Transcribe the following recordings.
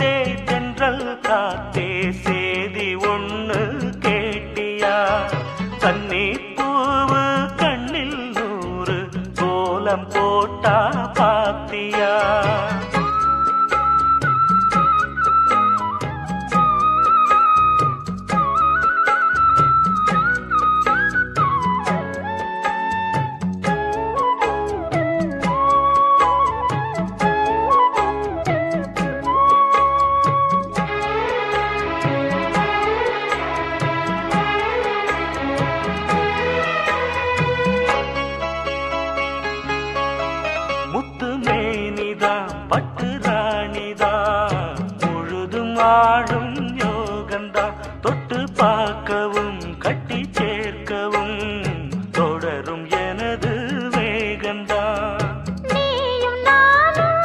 காத்தே தென்றல் காத்தே சேதி ஒன்று கேட்டியா? கண்ணி பூவு கண்ணில் நூறு கோலம் போட்டா பாத்தியா? பட்டு ராணிதா முழுதும் ஆடும் யோகந்தா. தொட்டு பார்க்கவும் கட்டி சேர்க்கவும் தொடரும் எனது வேகந்தா. நீயும் நானும்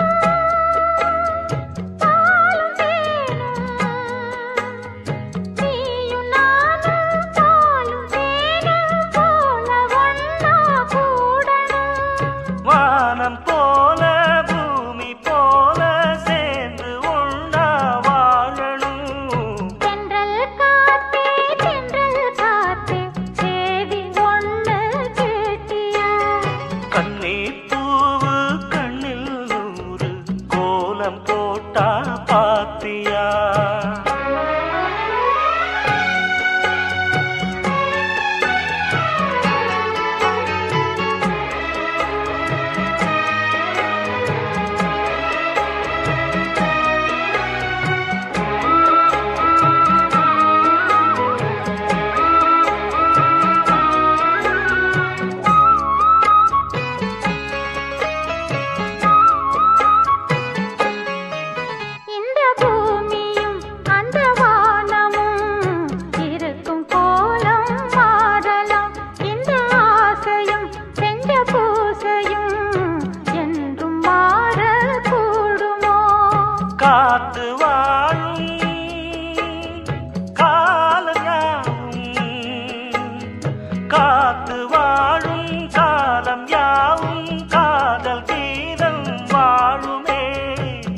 காத்து வாழும் காத்து வாழும் காலம் யாவும் காதல் கீதம் வாழுமே.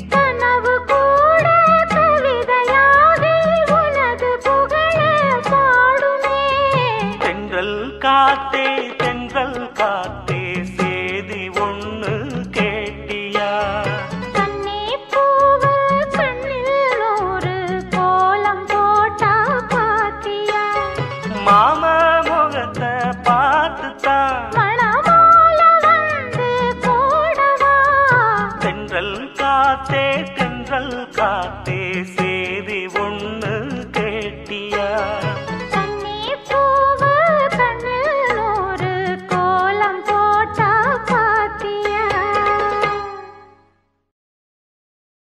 கனவு கூட கவிதையாகி உனது புகழ பாடுமே. தென்றல் காத்தே பார்த்து